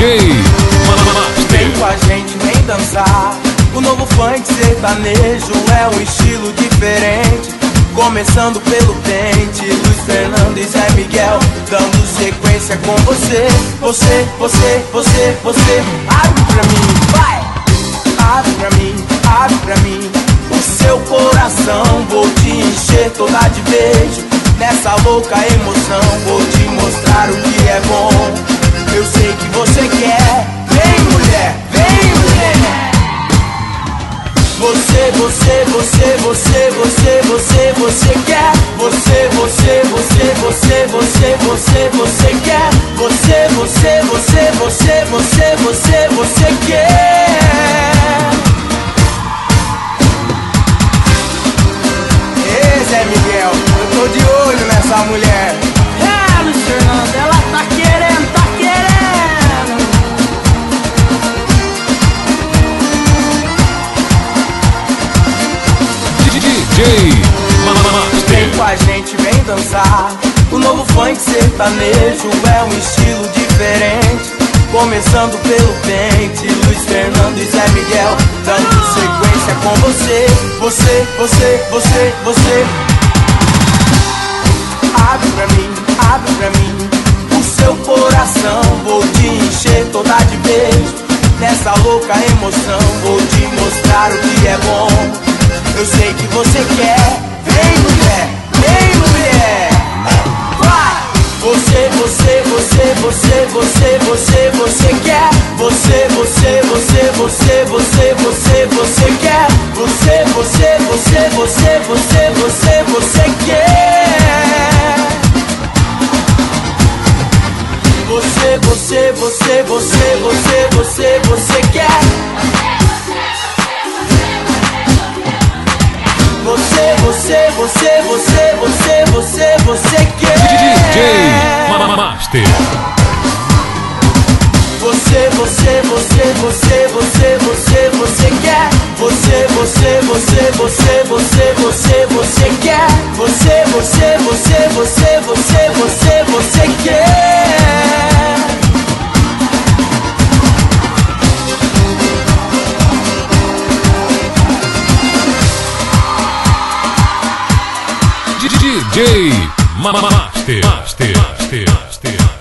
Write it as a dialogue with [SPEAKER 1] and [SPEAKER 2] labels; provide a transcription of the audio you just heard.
[SPEAKER 1] DJ
[SPEAKER 2] Vem com a gente, vem dançar. O novo funk sertanejo é um estilo diferente. Começando pelo pente, Luiz Fernando e Zé Miguel, dando sequência com você. Você, você, você, você. Abre pra mim, vai! Abre pra mim, abre pra mim. O seu coração, vou te encher toda de beijo. Nessa louca emoção, vou te mostrar o que é bom. Eu sei que você quer. Você, você, você, você, você, você, quer. Você, você, você, você, você, você, você quer. Você, você, você, você, você, você, você quer. Dançar. O novo funk sertanejo é um estilo diferente. Começando pelo pente, Luiz Fernando e Zé Miguel, dando sequência com você, você, você, você, você. Abre pra mim, abre pra mim o seu coração, vou te encher toda de beijo. Nessa louca emoção, vou te mostrar o que é bom. Eu sei que você quer, vem mulher, você, você, você, quer. Você, você, você, você, você, você, você quer. Você, você, você, você, você, você, você quer. Você, você, você, você, você, você, você quer. Você, você, você, você, você, você, você quer.
[SPEAKER 1] DJ Master
[SPEAKER 2] Você, você, você, você, você, você, você quer. Você, você, você, você, você, você, você quer. Você, você, você, você, você, você, você quer.
[SPEAKER 1] DJ Master Master Master Master